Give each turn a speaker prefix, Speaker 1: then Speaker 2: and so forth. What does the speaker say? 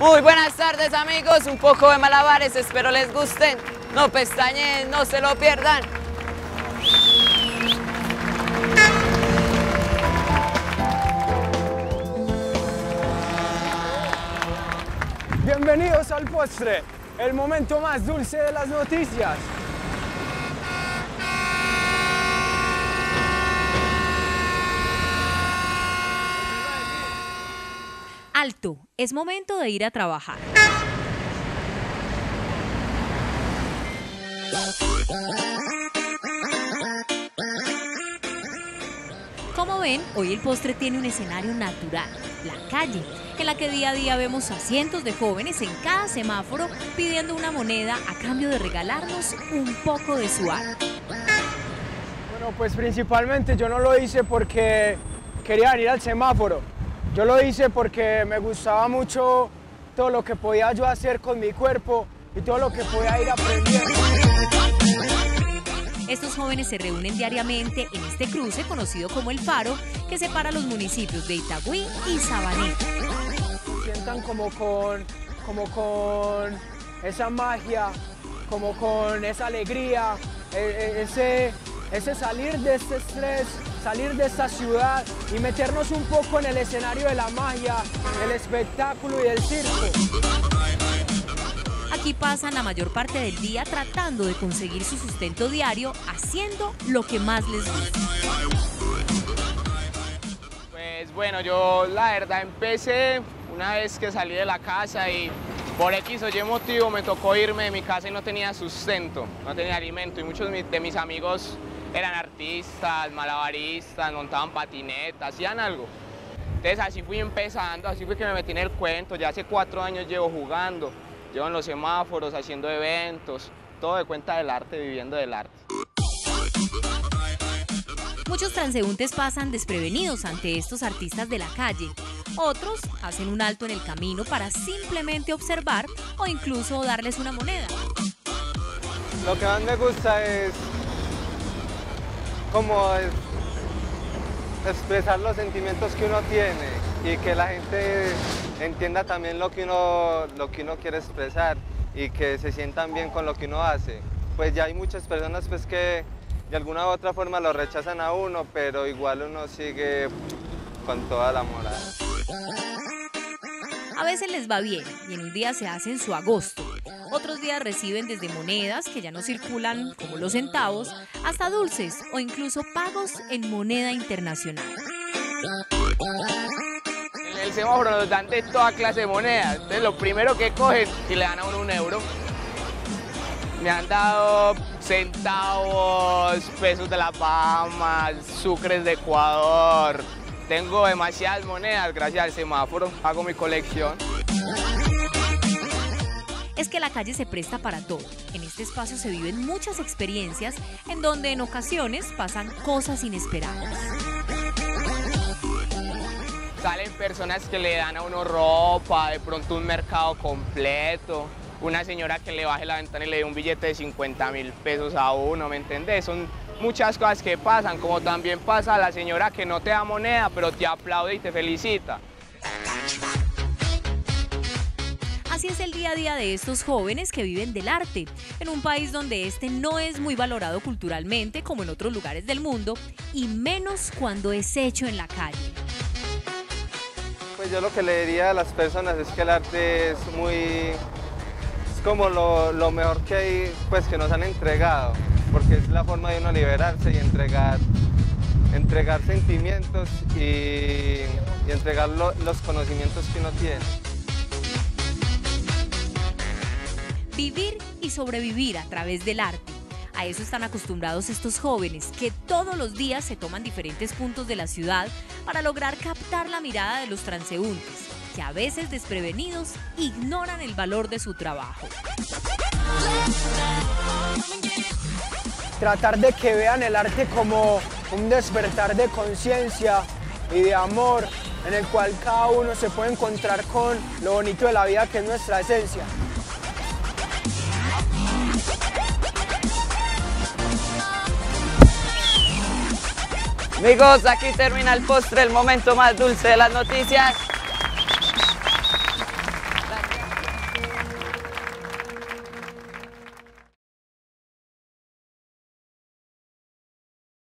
Speaker 1: Muy buenas tardes amigos, un poco de malabares, espero les gusten. No pestañen, no se lo pierdan.
Speaker 2: Bienvenidos al postre, el momento más dulce de las noticias.
Speaker 3: Alto, es momento de ir a trabajar. Como ven, hoy el postre tiene un escenario natural, la calle, en la que día a día vemos a cientos de jóvenes en cada semáforo pidiendo una moneda a cambio de regalarnos un poco de su arte.
Speaker 2: Bueno, pues principalmente yo no lo hice porque quería ir al semáforo. Yo lo hice porque me gustaba mucho todo lo que podía yo hacer con mi cuerpo y todo lo que podía ir aprendiendo.
Speaker 3: Estos jóvenes se reúnen diariamente en este cruce conocido como El Faro, que separa los municipios de Itagüí y Sabaneta.
Speaker 2: Sientan como con, como con esa magia, como con esa alegría, e- e- ese, ese salir de este estrés, salir de esta ciudad y meternos un poco en el escenario de la magia, del espectáculo y del circo.
Speaker 3: Aquí pasan la mayor parte del día tratando de conseguir su sustento diario, haciendo lo que más les gusta.
Speaker 4: Pues bueno, yo la verdad empecé una vez que salí de la casa y por X o Y motivo me tocó irme de mi casa y no tenía sustento, no tenía alimento y muchos de mis amigos eran artistas, malabaristas, montaban patinetas, hacían algo. Entonces así fui empezando, así fue que me metí en el cuento, ya hace cuatro años llevo jugando, llevo en los semáforos, haciendo eventos, todo de cuenta del arte, viviendo del arte.
Speaker 3: Muchos transeúntes pasan desprevenidos ante estos artistas de la calle. Otros hacen un alto en el camino para simplemente observar o incluso darles una moneda.
Speaker 5: Lo que más me gusta es como es- expresar los sentimientos que uno tiene y que la gente entienda también lo que uno, lo que uno quiere expresar y que se sientan bien con lo que uno hace. Pues ya hay muchas personas pues que de alguna u otra forma lo rechazan a uno, pero igual uno sigue con toda la moral.
Speaker 3: A veces les va bien y en un día se hacen su agosto. Otros días reciben desde monedas que ya no circulan como los centavos hasta dulces o incluso pagos en moneda internacional.
Speaker 4: En el semáforo nos dan de toda clase de monedas. Entonces lo primero que cogen y le dan a uno un euro. Me han dado centavos, pesos de la Bahamas, sucres de Ecuador. Tengo demasiadas monedas gracias al semáforo. Hago mi colección.
Speaker 3: Es que la calle se presta para todo. En este espacio se viven muchas experiencias en donde en ocasiones pasan cosas inesperadas.
Speaker 4: Salen personas que le dan a uno ropa, de pronto un mercado completo. Una señora que le baje la ventana y le dé un billete de 50 mil pesos a uno, ¿me entendés? Son muchas cosas que pasan, como también pasa a la señora que no te da moneda, pero te aplaude y te felicita.
Speaker 3: Así es el día a día de estos jóvenes que viven del arte, en un país donde este no es muy valorado culturalmente como en otros lugares del mundo, y menos cuando es hecho en la calle.
Speaker 5: Pues yo lo que le diría a las personas es que el arte es muy, es como lo, lo mejor que hay, pues que nos han entregado, porque es la forma de uno liberarse y entregar, entregar sentimientos y, y entregar lo- los conocimientos que uno tiene.
Speaker 3: Vivir y sobrevivir a través del arte. A eso están acostumbrados estos jóvenes que todos los días se toman diferentes puntos de la ciudad para lograr captar la mirada de los transeúntes, que a veces desprevenidos ignoran el valor de su trabajo.
Speaker 2: Tratar de que vean el arte como un despertar de conciencia y de amor en el cual cada uno se puede encontrar con lo bonito de la vida que es nuestra esencia.
Speaker 1: Amigos, aquí termina el postre, el momento más dulce de las noticias.